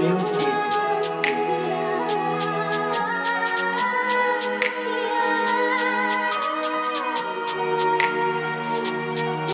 dream